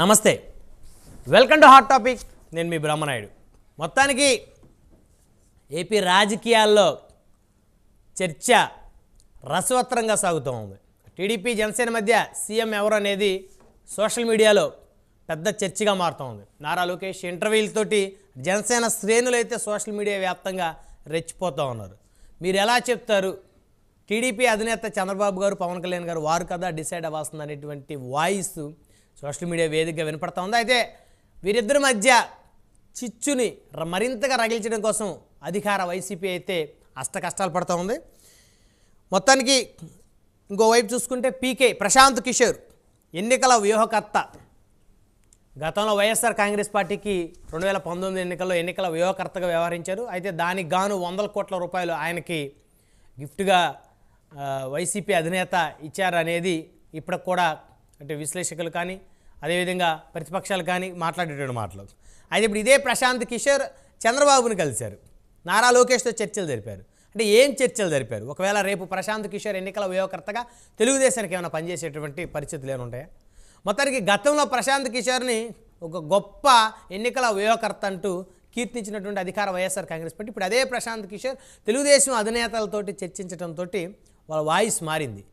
నమస్తే. Welcome to hot topic నేను మీ బ్రహ్మనాయుడు. మొత్తానికి ఏపీ రాజకీయాల్లో చర్చ రసవత్రంగా సాగుతూ ఉంది. టీడీపీ జనసేన మధ్య సీఎం ఎవరు అనేది సోషల్ మీడియాలో పెద్ద చర్చగా మారుతూ ఉంది. నారా లోకేష్ ఇంటర్వ్యూలతోటి జనసేన శ్రేణులు అయితే సోషల్ మీడియా వ్యాప్తంగా రెచ్చిపోతూ ఉన్నారు. మీరు ఎలా చెప్తారు? టీడీపీ అధినేత చంద్రబాబు గారు పవన్ కళ్యాణ్ గారు వారు కదా డిసైడ్ అవ్వాల్సింది అనేటువంటి వాయిస్ సోషల్ మీడియా వేదికగా వినపడతా ఉంది. అయితే వీరిద్దరి మధ్య చిచ్చుని మరింతగా రగిల్చడం కోసం అధికార వైసీపీ అయితే అష్ట కష్టాలు పడుతూ ఉంది. మొత్తానికి ఇంకోవైపు చూసుకుంటే పీకే ప్రశాంత్ కిషోర్ ఎన్నికల వ్యూహకర్త. గతంలో వైఎస్ఆర్ కాంగ్రెస్ పార్టీకి రెండు వేల పంతొమ్మిది ఎన్నికల్లో ఎన్నికల వ్యూహకర్తగా వ్యవహరించారు. అయితే దానికి గాను వందల కోట్ల రూపాయలు ఆయనకి గిఫ్ట్గా వైసీపీ అధినేత ఇచ్చారనేది ఇప్పటికి కూడా అంటే విశ్లేషకులు కానీ అదేవిధంగా ప్రతిపక్షాలు కానీ మాట్లాడేటువంటి మాటలు. అయితే ఇప్పుడు ఇదే ప్రశాంత్ కిషోర్ చంద్రబాబుని కలిశారు. నారా లోకేష్తో చర్చలు జరిపారు. అంటే ఏం చర్చలు జరిపారు? ఒకవేళ రేపు ప్రశాంత్ కిషోర్ ఎన్నికల వ్యూహకర్తగా తెలుగుదేశానికి ఏమైనా పనిచేసేటువంటి పరిస్థితులు ఏమైనా ఉంటాయా? మొత్తానికి గతంలో ప్రశాంత్ కిషోర్ని ఒక గొప్ప ఎన్నికల వ్యూహకర్త అంటూ కీర్తించినటువంటి అధికార వైఎస్ఆర్ కాంగ్రెస్ పార్టీ. ఇప్పుడు అదే ప్రశాంత్ కిషోర్ తెలుగుదేశం అధినేతలతోటి చర్చించడంతో వాళ్ళ వాయిస్ మారింది.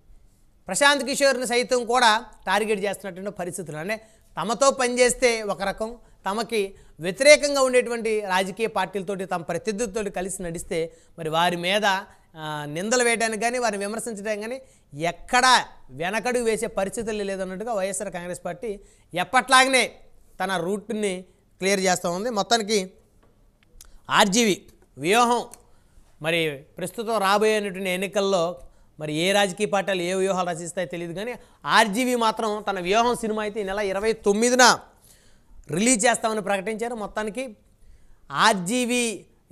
ప్రశాంత్ కిషోర్ని సైతం కూడా టార్గెట్ చేస్తున్నటువంటి పరిస్థితులు. అంటే తమతో పనిచేస్తే ఒక రకం తమకి వ్యతిరేకంగా ఉండేటువంటి రాజకీయ పార్టీలతోటి తమ ప్రత్యర్థులతో కలిసి నడిస్తే మరి వారి మీద నిందలు వేయడానికి కానీ వారిని విమర్శించడానికి కానీ ఎక్కడా వెనకడుగు వేసే పరిస్థితులు లేదన్నట్టుగా వైఎస్ఆర్ కాంగ్రెస్ పార్టీ ఎప్పట్లాగనే తన రూట్ని క్లియర్ చేస్తూ ఉంది. మొత్తానికి ఆర్జీవి వ్యూహం మరి ప్రస్తుతం రాబోయేటువంటి ఎన్నికల్లో మరి ఏ రాజకీయ పార్టీలు ఏ వ్యూహాలు రచిస్తాయో తెలియదు కానీ ఆర్జీవి మాత్రం తన వ్యూహం సినిమా అయితే ఈ నెల ఇరవై తొమ్మిదిన రిలీజ్ చేస్తామని ప్రకటించారు. మొత్తానికి ఆర్జీవి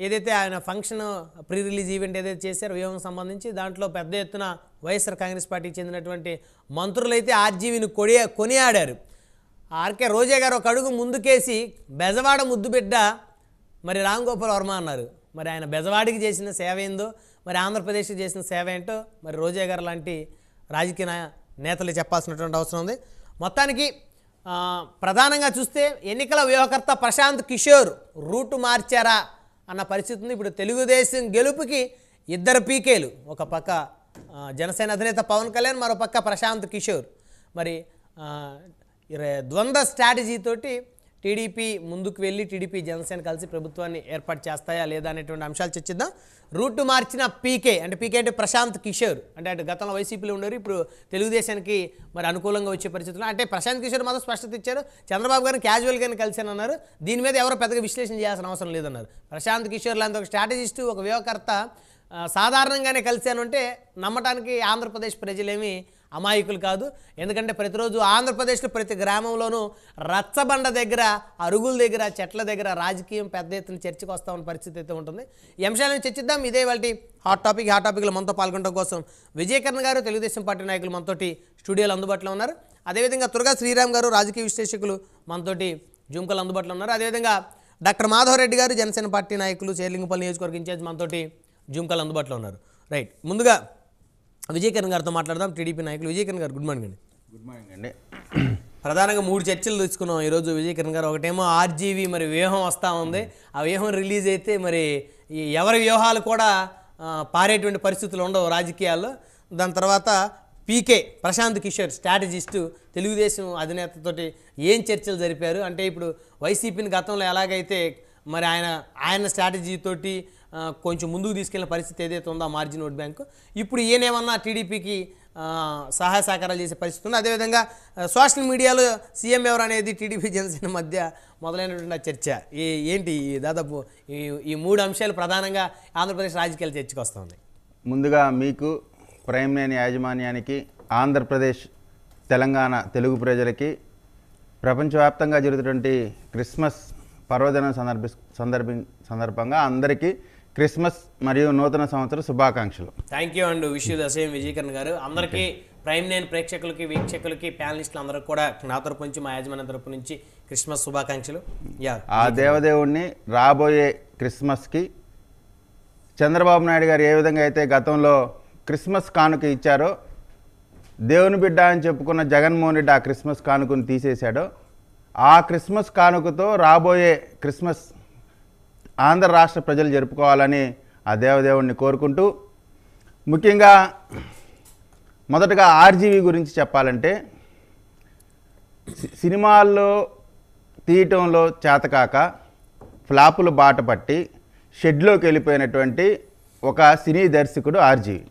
ఏదైతే ఆయన ఫంక్షన్ ప్రీ రిలీజ్ ఈవెంట్ ఏదైతే చేశారో వ్యూహం సంబంధించి దాంట్లో పెద్ద ఎత్తున వైఎస్ఆర్ కాంగ్రెస్ పార్టీకి చెందినటువంటి మంత్రులైతే ఆర్జీవిని కొడి కొనియాడారు. ఆర్కే రోజా గారు ఒక అడుగు ముందుకేసి బెజవాడ ముద్దు బిడ్డ మరి రామ్ గోపాల్ వర్మ అన్నారు. మరి ఆయన బెజవాడికి చేసిన సేవ ఏందో మరి ఆంధ్రప్రదేశ్కి చేసిన సేవ ఏంటో మరి రోజా గారు లాంటి రాజకీయ నేతలు చెప్పాల్సినటువంటి అవసరం ఉంది. మొత్తానికి ప్రధానంగా చూస్తే ఎన్నికల వ్యూహకర్త ప్రశాంత్ కిషోర్ రూటు మార్చారా అన్న పరిస్థితి ఉంది. ఇప్పుడు తెలుగుదేశం గెలుపుకి ఇద్దరు పీకేలు. ఒక పక్క జనసేన అధినేత పవన్ కళ్యాణ్ మరో పక్క ప్రశాంత్ కిషోర్. మరి ద్వంద్వ స్ట్రాటజీతోటి టీడీపీ ముందుకు వెళ్ళి టీడీపీ జనసేన కలిసి ప్రభుత్వాన్ని ఏర్పాటు చేస్తాయా లేదా అనేటువంటి అంశాలు చర్చిద్దాం. రూట్ మార్చిన పీకే అంటే పీకే అంటే ప్రశాంత్ కిషోర్. అంటే అటు గతంలో వైసీపీలో ఉండేవారు ఇప్పుడు తెలుగుదేశానికి మరి అనుకూలంగా వచ్చే పరిస్థితులు అంటే ప్రశాంత్ కిషోర్ మాత్రం స్పష్టత ఇచ్చారు. చంద్రబాబు గారిని క్యాజువల్గానే కలిశానన్నారు దీని మీద ఎవరో పెద్దగా విశ్లేషణ చేయాల్సిన అవసరం లేదన్నారు. ప్రశాంత్ కిషోర్ లాంటి ఒక స్ట్రాటజిస్టు ఒక వ్యూహకర్త సాధారణంగానే కలిశాను అంటే నమ్మటానికి ఆంధ్రప్రదేశ్ ప్రజలేమి అమాయకులు కాదు. ఎందుకంటే ప్రతిరోజు ఆంధ్రప్రదేశ్లో ప్రతి గ్రామంలోనూ రచ్చబండ దగ్గర అరుగుల దగ్గర చెట్ల దగ్గర రాజకీయం పెద్ద ఎత్తున చర్చకు వస్తా ఉన్న పరిస్థితి అయితే ఉంటుంది. ఈ అంశాలను చర్చిద్దాం. ఇదే వాళ్ళ హాట్ టాపిక్. హాట్ టాపిక్లో మనతో పాల్గొనడం కోసం విజయకరణ్ గారు తెలుగుదేశం పార్టీ నాయకులు మనతోటి స్టూడియోలో అందుబాటులో ఉన్నారు. అదేవిధంగా తురగా శ్రీరామ్ గారు రాజకీయ విశ్లేషకులు మనతోటి జుంకలు అందుబాటులో ఉన్నారు. అదేవిధంగా డాక్టర్ మాధవరెడ్డి గారు జనసేన పార్టీ నాయకులు చేర్లింగపల్లి నియోజకవర్గ ఇన్ఛార్జ్ మనతోటి జుంకలు అందుబాటులో ఉన్నారు. రైట్ ముందుగా విజయకరణ్ గారితో మాట్లాడదాం. టీడీపీ నాయకులు విజయకరణ్ గారు గుడ్ మార్నింగ్ అండి. గుడ్ మార్నింగ్ అండి. ప్రధానంగా మూడు చర్చలు తీసుకున్నాం ఈరోజు విజయకరణ్ గారు. ఒకటేమో ఆర్జీవి మరి వ్యూహం వస్తూ ఉంది. ఆ వ్యూహం రిలీజ్ అయితే మరి ఎవరి వ్యూహాలు కూడా పారేటువంటి పరిస్థితులు ఉండవు రాజకీయాల్లో. దాని తర్వాత పీకే ప్రశాంత్ కిషోర్ స్ట్రాటజిస్టు తెలుగుదేశం అధినేతతోటి ఏం చర్చలు జరిపారు? అంటే ఇప్పుడు వైసీపీని గతంలో ఎలాగైతే మరి ఆయన ఆయన స్ట్రాటజీ తోటి కొంచెం ముందుకు తీసుకెళ్ళిన పరిస్థితి ఏదైతే ఉందో ఆ మార్జిన్ ఓట్ బ్యాంకు ఇప్పుడు ఈయనేమన్నా టీడీపీకి సహాయ సహకారాలు చేసే పరిస్థితి ఉంది? అదేవిధంగా సోషల్ మీడియాలో సీఎం ఎవరు అనేది టీడీపీ జనసేన మధ్య మొదలైనటువంటి చర్చ. ఈ ఏంటి ఈ దాదాపు ఈ ఈ మూడు అంశాలు ప్రధానంగా ఆంధ్రప్రదేశ్ రాజకీయాలు చర్చకు వస్తుంది? ముందుగా మీకు ప్రైమ్ లేని యాజమాన్యానికి ఆంధ్రప్రదేశ్ తెలంగాణ తెలుగు ప్రజలకి ప్రపంచవ్యాప్తంగా జరుగుతున్నటువంటి క్రిస్మస్ పర్వదినం సందర్భి సందర్భి సందర్భంగా అందరికీ క్రిస్మస్ మరియు నూతన సంవత్సర శుభాకాంక్షలు. Thank you and wish the same Vijayakaran గారు. అందరికీ ప్రైమ్ నైన్ ప్రేక్షకులకి వీక్షకులకి ప్యానలిస్టులు అందరూ కూడా నా తరపు నుంచి మా యాజమాన్యం తరపు నుంచి క్రిస్మస్ శుభాకాంక్షలు. యా ఆ దేవదేవుణ్ణి రాబోయే క్రిస్మస్కి చంద్రబాబు నాయుడు గారు ఏ విధంగా అయితే గతంలో క్రిస్మస్ కానుక ఇచ్చారో దేవుని బిడ్డ అని చెప్పుకున్న జగన్మోహన్ రెడ్డి ఆ క్రిస్మస్ కానుకను తీసేశాడో ఆ క్రిస్మస్ కానుకతో రాబోయే క్రిస్మస్ ఆంధ్ర రాష్ట్ర ప్రజలు జరుపుకోవాలని ఆ దేవదేవుణ్ణి కోరుకుంటూ ముఖ్యంగా మొదటగా ఆర్జీవి గురించి చెప్పాలంటే సినిమాల్లో తీయటంలో చేతకాక ఫ్లాపులు బాట పట్టి షెడ్లోకి వెళ్ళిపోయినటువంటి ఒక సినీ దర్శకుడు ఆర్జీవి.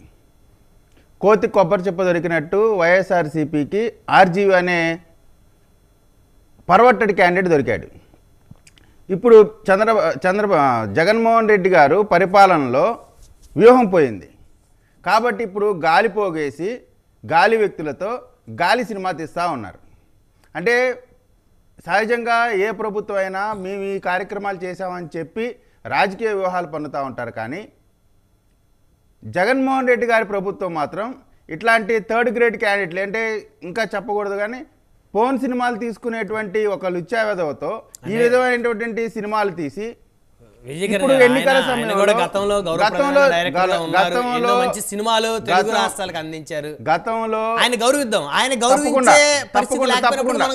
కోతి కొబ్బరి చెప్ప దొరికినట్టు వైఎస్ఆర్సీపీకి ఆర్జీవి అనే పర్వర్టెడ్ క్యాండిడేట్ దొరికాడు. ఇప్పుడు చంద్ర చంద్ర జగన్మోహన్ రెడ్డి గారు పరిపాలనలో వ్యూహం పోయింది. కాబట్టి ఇప్పుడు గాలి పోగేసి గాలి వ్యక్తులతో గాలి సినిమా తీస్తూ ఉన్నారు. అంటే సహజంగా ఏ ప్రభుత్వం అయినా మేము ఈ కార్యక్రమాలు చేశామని చెప్పి రాజకీయ వ్యూహాలు పన్నుతూ ఉంటారు కానీ జగన్మోహన్ రెడ్డి గారి ప్రభుత్వం మాత్రం ఇట్లాంటి థర్డ్ గ్రేడ్ క్యాండిడేట్లు అంటే ఇంకా చెప్పకూడదు కానీ ఫోన్ సినిమాలు తీసుకునేటువంటి ఒక లుచ్చావేదవతో ఈ విధమైనటువంటి సినిమాలు తీసి ఇప్పుడు ఆయన- ఎన్నికల సమయంలో కూడా గతంలో మంచి సినిమాలు తెలుగు రాష్ట్రాలకు అందించారు. గతంలో ఆయన గౌరవిద్దాం. ఆయన గౌరవించే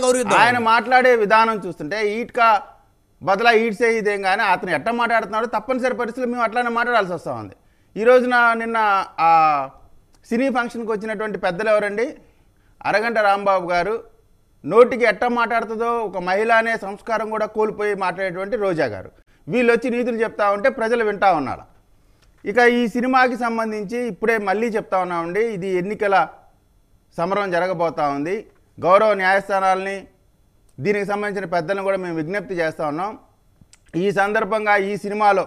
గౌరవిద్దాం. ఆయన మాట్లాడే విధానం చూస్తుంటే ఈట్కా బదులా ఈడ్సే ఇదేం కానీ అతను ఎట్ట మాట్లాడుతున్నాడు తప్పనిసరి పరిస్థితులు మేము అట్లానే మాట్లాడాల్సి వస్తూ ఉంది ఈ రోజున నిన్న ఆ సినీ ఫంక్షన్కి వచ్చినటువంటి పెద్దలు ఎవరండి? అరగంట రాంబాబు గారు నోటికి ఎట్ట మాట్లాడుతుందో ఒక మహిళ అనే సంస్కారం కూడా కోల్పోయి మాట్లాడేటువంటి రోజా గారు. వీళ్ళు వచ్చి నీతులు చెప్తా ఉంటే ప్రజలు వింటా ఉన్నారు. ఇక ఈ సినిమాకి సంబంధించి ఇప్పుడే మళ్ళీ చెప్తా ఉన్నామండి. ఇది ఎన్నికల సమరం జరగబోతా ఉంది. గౌరవ న్యాయస్థానాలని దీనికి సంబంధించిన పెద్దలను కూడా మేము విజ్ఞప్తి చేస్తూ ఉన్నాం. ఈ సందర్భంగా ఈ సినిమాలో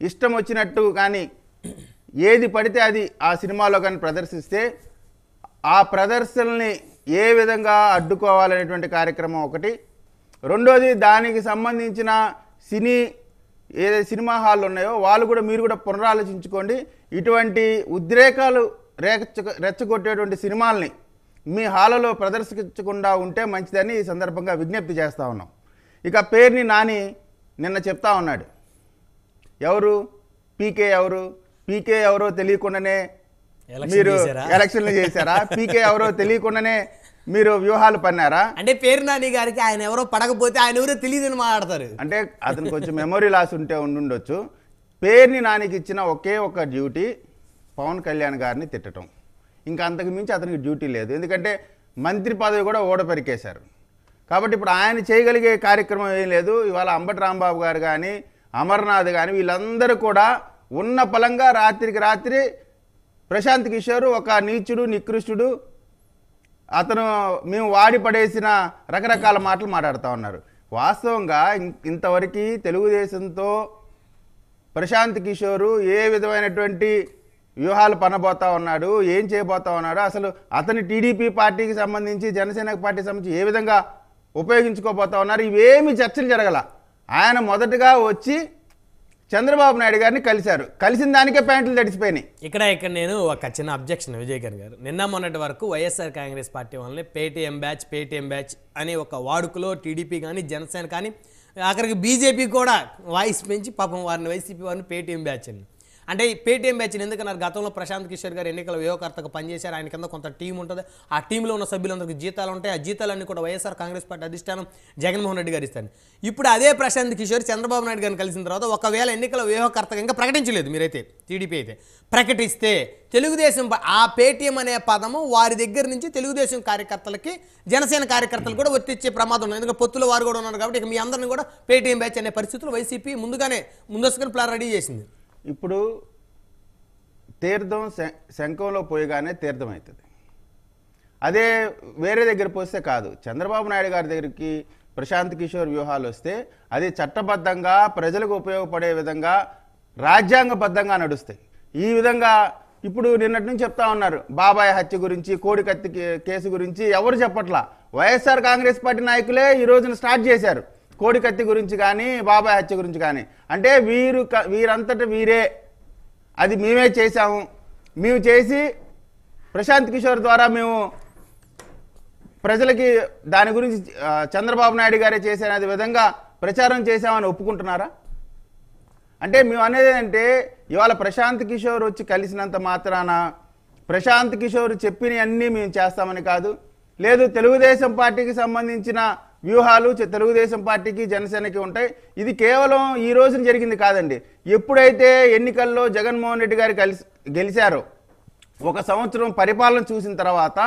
ఇష్టం వచ్చినట్టు కానీ ఏది పడితే అది ఆ సినిమాలో కానీ ప్రదర్శిస్తే ఆ ప్రదర్శనల్ని ఏ విధంగా అడ్డుకోవాలనేటువంటి కార్యక్రమం ఒకటి. రెండోది దానికి సంబంధించిన సినీ ఏదైతే సినిమా హాల్ ఉన్నాయో వాళ్ళు కూడా మీరు కూడా పునరాలోచించుకోండి. ఇటువంటి ఉద్రేకాలు రేచ రెచ్చగొట్టేటువంటి సినిమాల్ని మీ హాలలో ప్రదర్శించకుండా ఉంటే మంచిదని ఈ సందర్భంగా విజ్ఞప్తి చేస్తూ ఉన్నాం. ఇక పేరుని నాని నిన్న చెప్తా ఉన్నాడు. ఎవరు? పీకే ఎవరు? పీకే ఎవరో తెలియకుండానే మీరు? ఎలక్షన్లు చేశారా? పీకే ఎవరో తెలియకుండానే మీరు వ్యూహాలు పన్నారా? అంటే పేరు నాని గారికి ఆయన ఎవరో పడకపోతే ఆయన ఎవరో తెలియదని మాట్లాడతారు. అంటే అతను కొంచెం మెమొరీ లాస్ ఉంటే ఉండుండొచ్చు. పేరుని నానికి ఇచ్చిన ఒకే ఒక డ్యూటీ పవన్ కళ్యాణ్ గారిని తిట్టడం ఇంకా అంతకు మించి అతనికి డ్యూటీ లేదు. ఎందుకంటే మంత్రి పదవి కూడా ఓడపెరికేశారు కాబట్టి ఇప్పుడు ఆయన చేయగలిగే కార్యక్రమం ఏం లేదు. ఇవాళ అంబటి రాంబాబు గారు కానీ అమర్నాథ్ కానీ వీళ్ళందరూ కూడా ఉన్న పలంగా రాత్రికి రాత్రి ప్రశాంత్ కిషోర్ ఒక నీచుడు నికృష్టుడు. అతను మేము వాడి పడేసిన రకరకాల మాటలు మాట్లాడుతూ ఉన్నారు. వాస్తవంగా ఇంతవరకు తెలుగుదేశంతో ప్రశాంత్ కిషోరు ఏ విధమైనటువంటి వ్యూహాలు పనబోతా ఉన్నాడు ఏం చేయబోతా ఉన్నాడు అసలు అతని టీడీపీ పార్టీకి సంబంధించి జనసేన పార్టీకి సంబంధించి ఏ విధంగా ఉపయోగించుకోబోతా ఉన్నారు ఇవేమి చర్చలు జరగల. ఆయన మొదటగా వచ్చి చంద్రబాబు నాయుడు గారిని కలిశారు. కలిసిన దానికే ప్యాంట్లు తడిసిపోయినాయి. ఇక్కడ ఇక్కడ నేను ఒక చిన్న అబ్జెక్షన్ విజయ్ గారు నిన్న మొన్నటి వరకు వైఎస్ఆర్ కాంగ్రెస్ పార్టీ వాళ్ళని పేటీఎం బ్యాచ్ పేటీఎం బ్యాచ్ అని ఒక వాడుకలో టీడీపీ కానీ జనసేన కానీ అక్కడికి బీజేపీ కూడా వాయిస్ పెంచి పాపం వారిని వైసీపీ వారిని పేటీఎం బ్యాచ్ అని. అంటే ఈ పేటీఎం బ్యాచ్ని ఎందుకన్నారు? గతంలో ప్రశాంత్ కిషోర్ గారు ఎన్నికల వ్యూహకర్తగా పనిచేశారు. ఆయన కింద కొంత టీం ఉంటుంది. ఆ టీంలో ఉన్న సభ్యులందరికీ జీతాలు ఉంటాయి. ఆ జీతాలన్నీ కూడా వైఎస్ఆర్ కాంగ్రెస్ పార్టీ అధిష్టానం జగన్మోహన్ రెడ్డి గారు ఇస్తారు ఇప్పుడు అదే ప్రశాంత్ కిషోర్ చంద్రబాబు నాయుడు గారిని కలిసిన తర్వాత ఒకవేళ ఎన్నికల వ్యూహకర్తగా ఇంకా ప్రకటించలేదు మీరైతే టీడీపీ అయితే. ప్రకటిస్తే తెలుగుదేశం ఆ పేటీఎం అనే పదము వారి దగ్గర నుంచి తెలుగుదేశం కార్యకర్తలకి జనసేన కార్యకర్తలు కూడా వర్తించే ప్రమాదం ఉంది ఎందుకంటే పొత్తుల వారు కూడా ఉన్నారు కాబట్టి ఇక మీ అందరిని కూడా పేటీఎం బ్యాచ్ అనే పరిస్థితులు వైసీపీ ముందుగానే ముందస్తుగా ప్లాన్ రెడీ చేసింది. ఇప్పుడు తీర్థం శంఖంలో పోయగానే తీర్థం అవుతుంది. అదే వేరే దగ్గర పోస్తే కాదు. చంద్రబాబు నాయుడు గారి దగ్గరికి ప్రశాంత్ కిషోర్ వ్యూహాలు వస్తే అది చట్టబద్ధంగా ప్రజలకు ఉపయోగపడే విధంగా రాజ్యాంగబద్ధంగా నడుస్తాయి. ఈ విధంగా ఇప్పుడు నిన్నటి నుంచి చెప్తా ఉన్నారు. బాబాయ్ హత్య గురించి కోడి కత్తి కేసు గురించి ఎవరు చెప్పట్లా? వైఎస్ఆర్ కాంగ్రెస్ పార్టీ నాయకులే ఈ రోజున స్టార్ట్ చేశారు. కోడి కత్తి గురించి కానీ బాబాయ్ హత్య గురించి కానీ. అంటే వీరు క- వీరంతట వీరే. అది మేమే చేశాము. మేము చేసి ప్రశాంత్ కిషోర్ ద్వారా మేము ప్రజలకి దాని గురించి చంద్రబాబు నాయుడు గారే చేశారనే విధంగా ప్రచారం చేశామని ఒప్పుకుంటున్నారా? అంటే మేము అనేది ఏంటంటే ఇవాళ ప్రశాంత్ కిషోర్ వచ్చి కలిసినంత మాత్రాన ప్రశాంత్ కిషోర్ చెప్పినవన్నీ మేము చేస్తామని కాదు. లేదు తెలుగుదేశం పార్టీకి సంబంధించిన వ్యూహాలు తెలుగుదేశం పార్టీకి జనసేనకి ఉంటాయి. ఇది కేవలం ఈ రోజున జరిగింది కాదండి. ఎప్పుడైతే ఎన్నికల్లో జగన్మోహన్ రెడ్డి గారు కలిసి గెలిచారో ఒక సంవత్సరం పరిపాలన చూసిన తర్వాత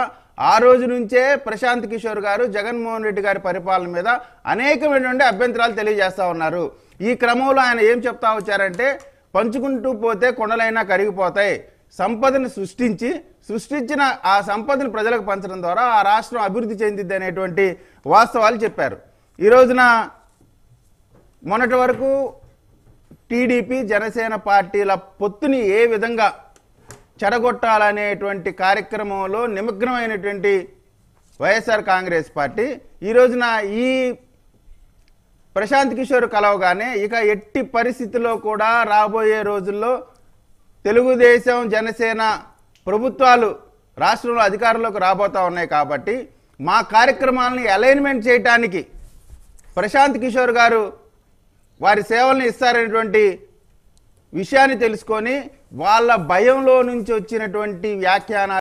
ఆ రోజు నుంచే ప్రశాంత్ కిషోర్ గారు జగన్మోహన్ రెడ్డి గారి పరిపాలన మీద అనేకమైనటువంటి అభ్యంతరాలు తెలియజేస్తూ ఉన్నారు. ఈ క్రమంలో ఆయన ఏం చెప్తా వచ్చారంటే పంచుకుంటూ పోతే కొండలైనా కరిగిపోతాయి. సంపదను సృష్టించి సృష్టించిన ఆ సంపదను ప్రజలకు పంచడం ద్వారా ఆ రాష్ట్రం అభివృద్ధి చెందిద్ది అనేటువంటి వాస్తవాలు చెప్పారు. ఈ రోజున మొన్నటి వరకు టీడీపీ జనసేన పార్టీల పొత్తుని ఏ విధంగా చెడగొట్టాలనేటువంటి కార్యక్రమంలో నిమగ్నమైనటువంటి వైఎస్ఆర్ కాంగ్రెస్ పార్టీ ఈ రోజున ఈ ప్రశాంత్ కిషోర్ కలవగానే ఇక ఎట్టి పరిస్థితుల్లో కూడా రాబోయే రోజుల్లో తెలుగుదేశం జనసేన ప్రభుత్వాలు రాష్ట్రంలో అధికారంలోకి రాబోతా ఉన్నాయి కాబట్టి మా కార్యక్రమాలని అలైన్మెంట్ చేయటానికి ప్రశాంత్ కిషోర్ గారు వారి సేవల్ని ఇస్తారనేటువంటి విషయాన్ని తెలుసుకొని వాళ్ళ భయంలో నుంచి వచ్చినటువంటి వ్యాఖ్యానాలు